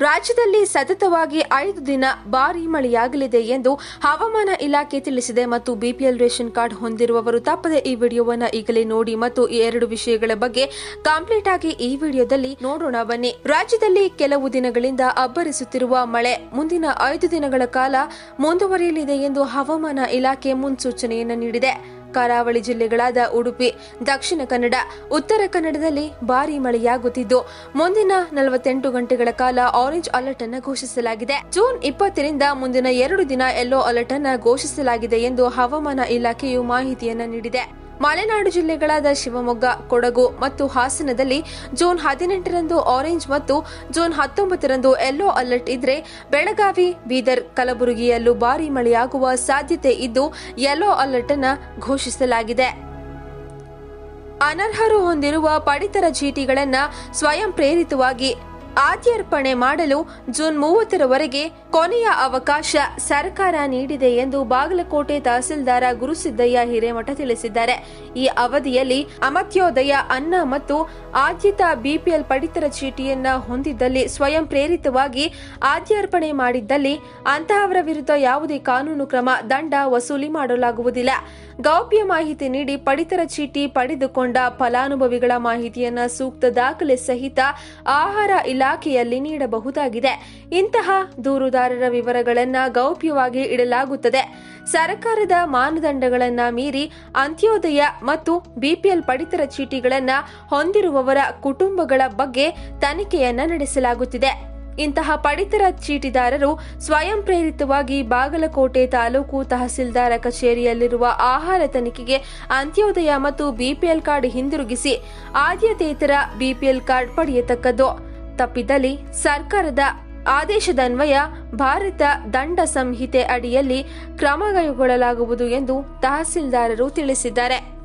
ರಾಜ್ಯದಲ್ಲಿ ಸತತವಾಗಿ ಐದು ದಿನ ಭಾರೀ ಮಳೆಯಾಗಲಿದೆ ಎಂದು ಹವಾಮಾನ ಇಲಾಖೆ ತಿಳಿಸಿದೆ ಮತ್ತು ಬಿಪಿಎಲ್ ರೇಷನ್ ಕಾರ್ಡ್ ಹೊಂದಿರುವವರು ತಪ್ಪದೆ ಈ ವಿಡಿಯೋವನ್ನು ಈಗಲೇ ನೋಡಿ ಮತ್ತು ಈ ಎರಡು ವಿಷಯಗಳ ಬಗ್ಗೆ ಕಂಪ್ಲೀಟ್ ಆಗಿ ಈ ವಿಡಿಯೋದಲ್ಲಿ ನೋಡೋಣ. ಬನ್ನಿ. ರಾಜ್ಯದಲ್ಲಿ ಕೆಲವು ದಿನಗಳಿಂದ ಅಬ್ಬರಿಸುತ್ತಿರುವ ಮಳೆ ಮುಂದಿನ ಐದು ದಿನಗಳ ಕಾಲ ಮುಂದುವರಿಯಲಿದೆ ಎಂದು ಹವಾಮಾನ ಇಲಾಖೆ ಮುನ್ಸೂಚನೆಯನ್ನು ನೀಡಿದೆ. ಕರಾವಳಿ ಜಿಲ್ಲೆಗಳಾದ ಉಡುಪಿ, ದಕ್ಷಿಣ ಕನ್ನಡ, ಉತ್ತರ ಕನ್ನಡದಲ್ಲಿ ಭಾರೀ ಮಳೆಯಾಗುತ್ತಿದ್ದು, ಮುಂದಿನ ನಲವತ್ತೆಂಟು ಗಂಟೆಗಳ ಕಾಲ ಆರೆಂಜ್ ಅಲರ್ಟ್ ಅನ್ನು ಘೋಷಿಸಲಾಗಿದೆ. ಜೂನ್ ಇಪ್ಪತ್ತರಿಂದ ಮುಂದಿನ ಎರಡು ದಿನ ಯೆಲ್ಲೋ ಅಲರ್ಟ್ ಅನ್ನು ಘೋಷಿಸಲಾಗಿದೆ ಎಂದು ಹವಾಮಾನ ಇಲಾಖೆಯು ಮಾಹಿತಿಯನ್ನು ನೀಡಿದೆ. ಮಲೆನಾಡು ಜಿಲ್ಲೆಗಳಾದ ಶಿವಮೊಗ್ಗ, ಕೊಡಗು ಮತ್ತು ಹಾಸನದಲ್ಲಿ ಜೂನ್ ಹದಿನೆಂಟರಂದು ಆರೆಂಜ್ ಮತ್ತು ಜೂನ್ ಹತ್ತೊಂಬತ್ತರಂದು ಯೆಲ್ಲೋ ಅಲರ್ಟ್ ಇದ್ರೆ ಬೆಳಗಾವಿ, ಬೀದರ್, ಕಲಬುರಗಿಯಲ್ಲೂ ಭಾರಿ ಮಳೆಯಾಗುವ ಸಾಧ್ಯತೆ ಇದ್ದು ಯೆಲ್ಲೋ ಅಲರ್ಟ್ ಅನ್ನು ಘೋಷಿಸಲಾಗಿದೆ. ಅನರ್ಹರು ಹೊಂದಿರುವ ಪಡಿತರ ಚೀಟಿಗಳನ್ನು ಸ್ವಯಂ ಪ್ರೇರಿತವಾಗಿ ಆದ್ಯರ್ಪಣೆ ಮಾಡಲು ಜೂನ್ ಮೂವತ್ತರವರೆಗೆ ಕೊನೆಯ ಅವಕಾಶ ಸರ್ಕಾರ ನೀಡಿದೆ ಎಂದು ಬಾಗಲಕೋಟೆ ತಹಸೀಲ್ದಾರ ಗುರುಸಿದ್ದಯ್ಯ ಹಿರೇಮಠ ತಿಳಿಸಿದ್ದಾರೆ. ಈ ಅವಧಿಯಲ್ಲಿ ಅಮತ್ಯೋದಯ, ಅನ್ನ ಮತ್ತು ಆದ್ಯತಾ ಬಿಪಿಎಲ್ ಪಡಿತರ ಚೀಟಿಯನ್ನ ಹೊಂದಿದ್ದಲ್ಲಿ ಸ್ವಯಂ ಪ್ರೇರಿತವಾಗಿ ಆದ್ಯರ್ಪಣೆ ಮಾಡಿದ್ದಲ್ಲಿ ಅಂತಹವರ ವಿರುದ್ಧ ಯಾವುದೇ ಕಾನೂನು ಕ್ರಮ, ದಂಡ ವಸೂಲಿ ಮಾಡಲಾಗುವುದಿಲ್ಲ. ಗೌಪ್ಯ ಮಾಹಿತಿ ನೀಡಿ ಪಡಿತರ ಚೀಟಿ ಪಡೆದುಕೊಂಡ ಫಲಾನುಭವಿಗಳ ಮಾಹಿತಿಯನ್ನ ಸೂಕ್ತ ದಾಖಲೆ ಸಹಿತ ಆಹಾರ ಇಲಾಖೆಯಲ್ಲಿ ನೀಡಬಹುದಾಗಿದೆ. ಇಂತಹ ದೂರುದಾರರ ವಿವರಗಳನ್ನು ಗೌಪ್ಯವಾಗಿ ಇಡಲಾಗುತ್ತದೆ. ಸರ್ಕಾರದ ಮಾನದಂಡಗಳನ್ನು ಮೀರಿ ಅಂತ್ಯೋದಯ ಮತ್ತು ಬಿಪಿಎಲ್ ಪಡಿತರ ಚೀಟಿಗಳನ್ನು ಹೊಂದಿರುವವರ ಕುಟುಂಬಗಳ ಬಗ್ಗೆ ತನಿಖೆಯನ್ನು ನಡೆಸಲಾಗುತ್ತಿದೆ. ಇಂತಹ ಪಡಿತರ ಚೀಟಿದಾರರು ಸ್ವಯಂ ಪ್ರೇರಿತವಾಗಿ ಬಾಗಲಕೋಟೆ ತಾಲೂಕು ತಹಸೀಲ್ದಾರ ಕಚೇರಿಯಲ್ಲಿರುವ ಆಹಾರ ತನಿಖೆಗೆ ಅಂತ್ಯೋದಯ ಮತ್ತು ಬಿಪಿಎಲ್ ಕಾರ್ಡ್ ಹಿಂದಿರುಗಿಸಿ ಆದ್ಯತೇತರ ಬಿಪಿಎಲ್ ಕಾರ್ಡ್ ಪಡೆಯತಕ್ಕದ್ದು. ತಪ್ಪಿದಲ್ಲಿ ಸರ್ಕಾರದ ಆದೇಶದನ್ವಯ ಭಾರತ ದಂಡ ಸಂಹಿತೆ ಅಡಿಯಲ್ಲಿ ಕ್ರಮ ಕೈಗೊಳ್ಳಲಾಗುವುದು ಎಂದು ತಹಸೀಲ್ದಾರರು ತಿಳಿಸಿದ್ದಾರೆ.